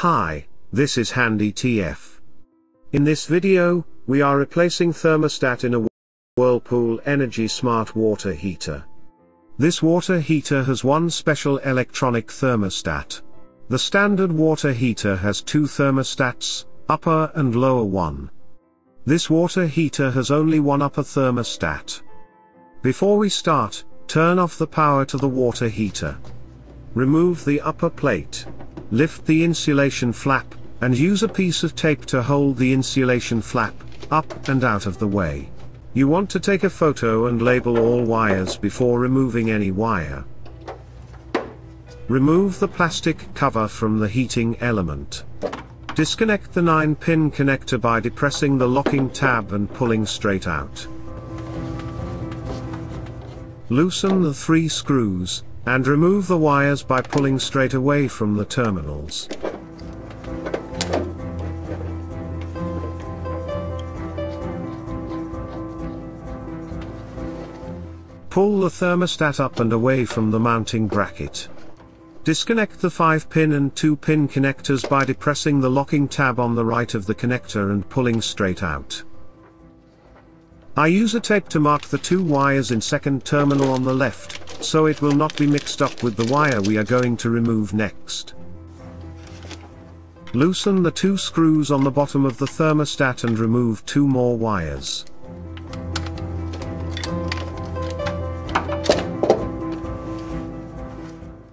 Hi, this is Handy TF. In this video, we are replacing thermostat in a Whirlpool Energy Smart Water Heater. This water heater has one special electronic thermostat. The standard water heater has two thermostats, upper and lower one. This water heater has only one upper thermostat. Before we start, turn off the power to the water heater. Remove the upper plate. Lift the insulation flap, and use a piece of tape to hold the insulation flap, up and out of the way. You want to take a photo and label all wires before removing any wire. Remove the plastic cover from the heating element. Disconnect the 9-pin connector by depressing the locking tab and pulling straight out. Loosen the three screws, and remove the wires by pulling straight away from the terminals. Pull the thermostat up and away from the mounting bracket. Disconnect the 5-pin and 2-pin connectors by depressing the locking tab on the right of the connector and pulling straight out. I use a tape to mark the two wires in second terminal on the left, so it will not be mixed up with the wire we are going to remove next. Loosen the two screws on the bottom of the thermostat and remove two more wires.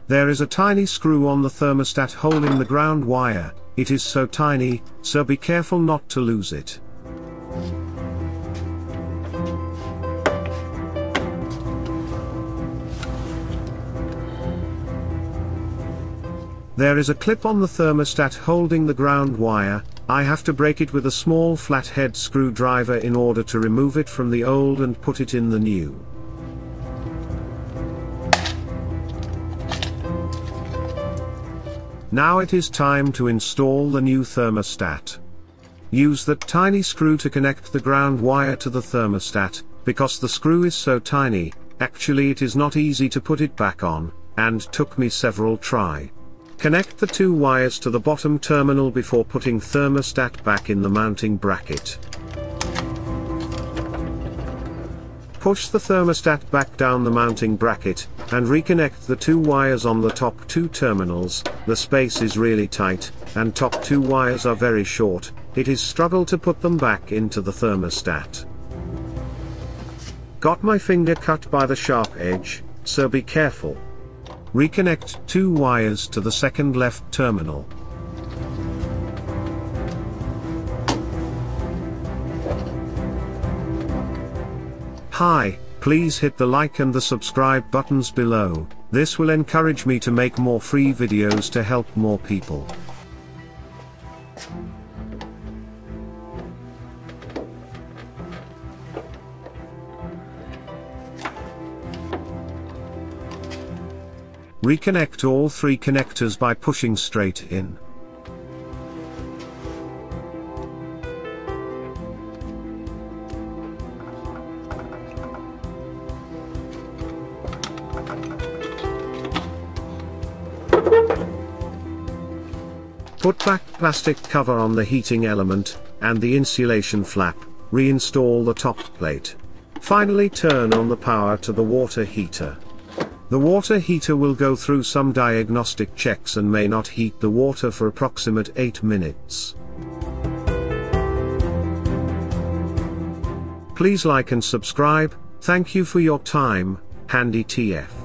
There is a tiny screw on the thermostat holding the ground wire, it is so tiny, so be careful not to lose it. There is a clip on the thermostat holding the ground wire, I have to break it with a small flathead screwdriver in order to remove it from the old and put it in the new. Now it is time to install the new thermostat. Use that tiny screw to connect the ground wire to the thermostat, because the screw is so tiny, actually it is not easy to put it back on, and took me several try. Connect the two wires to the bottom terminal before putting thermostat back in the mounting bracket. Push the thermostat back down the mounting bracket, and reconnect the two wires on the top two terminals, the space is really tight, and top two wires are very short, it is struggle to put them back into the thermostat. Got my finger cut by the sharp edge, so be careful. Reconnect two wires to the second left terminal. Hi, please hit the like and the subscribe buttons below, this will encourage me to make more free videos to help more people. Reconnect all three connectors by pushing straight in. Put back plastic cover on the heating element, and the insulation flap, reinstall the top plate. Finally turn on the power to the water heater. The water heater will go through some diagnostic checks and may not heat the water for approximate 8 minutes. Please like and subscribe, thank you for your time, Handy TF.